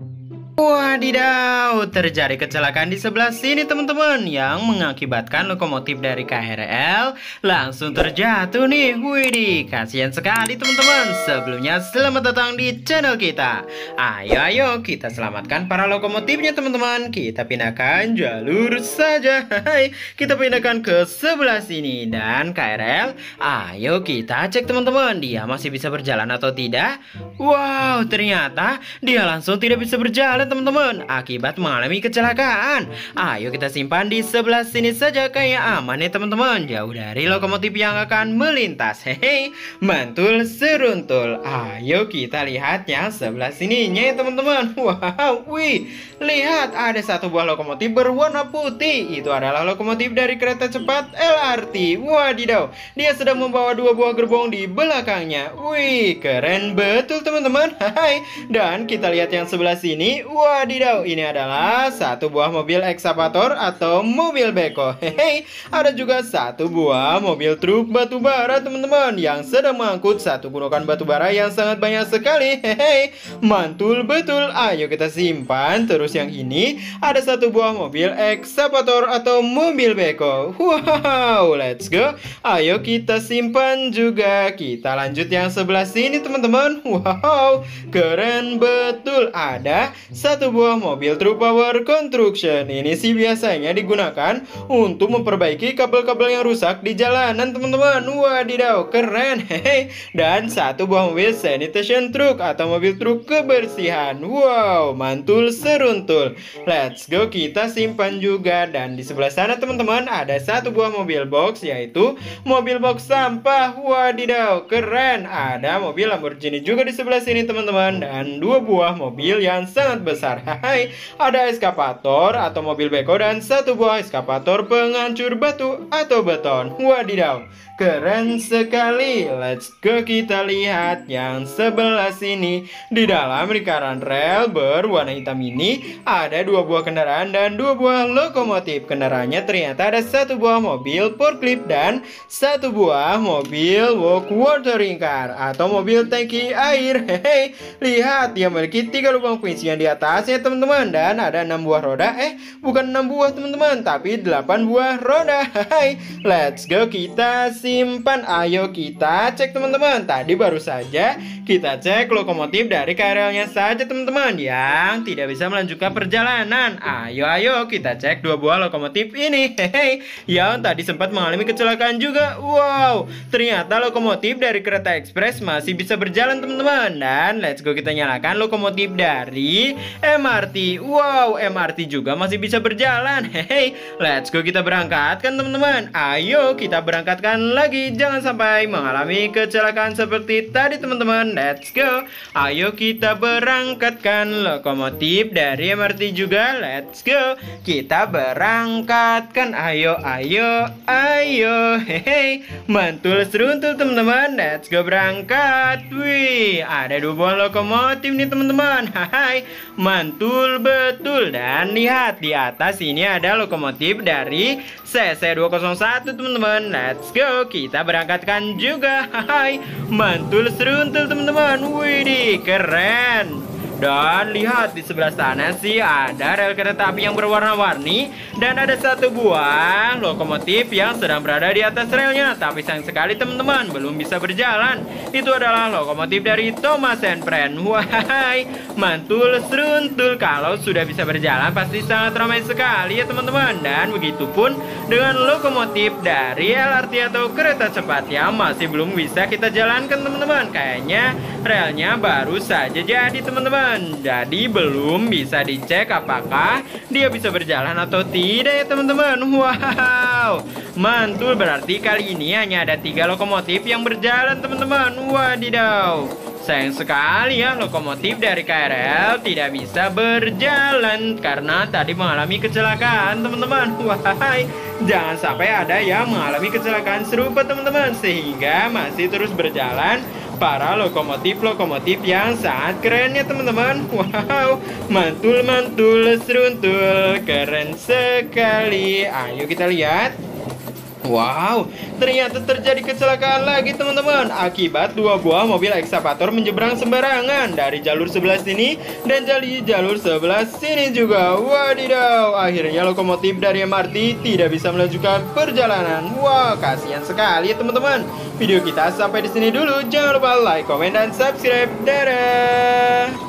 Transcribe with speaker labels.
Speaker 1: Thank you. Wadidaw, terjadi kecelakaan di sebelah sini teman-teman yang mengakibatkan lokomotif dari KRL langsung terjatuh nih. Widih, kasihan sekali teman-teman. Sebelumnya selamat datang di channel kita. Ayo ayo kita selamatkan para lokomotifnya teman-teman. Kita pindahkan jalur saja. Kita pindahkan ke sebelah sini dan KRL. Ayo kita cek teman-teman, dia masih bisa berjalan atau tidak? Wow, ternyata dia langsung tidak bisa berjalan teman-teman akibat mengalami kecelakaan. Ayo kita simpan di sebelah sini saja kayak aman ya teman-teman. Jauh dari lokomotif yang akan melintas. Hehe, mantul seruntul. Ayo kita lihat yang sebelah sininya ya teman-teman. Wow, wih, lihat ada satu buah lokomotif berwarna putih. Itu adalah lokomotif dari kereta cepat LRT. Wadidaw, dia sedang membawa dua buah gerbong di belakangnya. Wih, keren betul teman-teman. Hai, dan kita lihat yang sebelah sini. Wadidaw, ini adalah satu buah mobil ekskavator atau mobil beko. Hehe, ada juga satu buah mobil truk batu bara teman-teman yang sedang mengangkut satu gunungan batu bara yang sangat banyak sekali. Hehe, mantul betul. Ayo kita simpan. Terus yang ini ada satu buah mobil ekskavator atau mobil beko. Wow, let's go. Ayo kita simpan juga. Kita lanjut yang sebelah sini teman-teman. Wow, keren betul. Ada satu buah mobil truk power construction. Ini sih biasanya digunakan untuk memperbaiki kabel-kabel yang rusak di jalanan, teman-teman. Wadidaw, keren. Hehe. Dan satu buah mobil sanitation truck atau mobil truk kebersihan. Wow, mantul seruntul. Let's go, kita simpan juga. Dan di sebelah sana, teman-teman, ada satu buah mobil box yaitu mobil box sampah. Wadidaw, keren. Ada mobil Lamborghini juga di sebelah sini, teman-teman. Dan dua buah mobil yang sangat besar besar. Hai, ada eskapator atau mobil beko dan satu buah eskapator penghancur batu atau beton. Wadidaw, keren sekali. Let's go kita lihat yang sebelah sini. Di dalam lingkaran rel berwarna hitam ini ada dua buah kendaraan dan dua buah lokomotif. Kendaraannya ternyata ada satu buah mobil forklift dan satu buah mobil walk watering car atau mobil tangki air. Hehe, lihat dia memiliki tiga lubang yang di atas atasnya teman-teman. Dan ada enam buah roda. Eh bukan enam buah teman-teman tapi delapan buah roda. Hai let's go kita simpan. Ayo kita cek teman-teman. Tadi baru saja kita cek lokomotif dari KRL-nya saja teman-teman. Yang tidak bisa melanjutkan perjalanan ayo ayo kita cek dua buah lokomotif ini hehe yang tadi sempat mengalami kecelakaan juga wow ternyata lokomotif dari kereta ekspres masih bisa berjalan teman-teman dan let's go kita nyalakan lokomotif dari MRT. Wow, MRT juga masih bisa berjalan. Hehe, let's go kita berangkatkan teman-teman. Ayo kita berangkatkan lagi. Jangan sampai mengalami kecelakaan seperti tadi teman-teman. Let's go. Ayo kita berangkatkan lokomotif dari MRT juga. Let's go. Kita berangkatkan. Ayo, ayo, ayo. Hehe, mantul seruntul teman-teman. Let's go berangkat. Wih, ada dua buah lokomotif nih teman-teman. Hai, mantul betul dan lihat di atas ini ada lokomotif dari CC201 teman-teman let's go kita berangkatkan juga hai mantul seruntul teman-teman widih keren dan lihat di sebelah sana sih ada rel kereta api yang berwarna-warni dan ada satu buah lokomotif yang sedang berada di atas relnya. Tapi sayang sekali teman-teman belum bisa berjalan. Itu adalah lokomotif dari Thomas and Friend. Wahai, mantul seruntul kalau sudah bisa berjalan pasti sangat ramai sekali ya teman-teman. Dan begitu pun dengan lokomotif dari LRT atau kereta cepat yang masih belum bisa kita jalankan teman-teman. Kayaknya relnya baru saja jadi teman-teman teman-teman. Jadi belum bisa dicek apakah dia bisa berjalan atau tidak ya teman-teman. Wow. Mantul. Berarti kali ini hanya ada tiga lokomotif yang berjalan teman-teman. Wadidaw. Sayang sekali ya lokomotif dari KRL tidak bisa berjalan karena tadi mengalami kecelakaan teman-teman. Wahai, jangan sampai ada yang mengalami kecelakaan serupa teman-teman sehingga masih terus berjalan para lokomotif-lokomotif yang sangat keren ya teman-teman. Wow, mantul-mantul seruntul Keren sekali. Ayo kita lihat Wow, ternyata terjadi kecelakaan lagi teman-teman. Akibat dua buah mobil ekskavator menyeberang sembarangan Dari jalur sebelah sini dan dari jalur sebelah sini juga. Wadidaw, akhirnya lokomotif dari MRT tidak bisa melanjutkan perjalanan. Wah, kasihan sekali ya teman-teman. Video kita sampai di sini dulu. Jangan lupa like, komen, dan subscribe. Dadah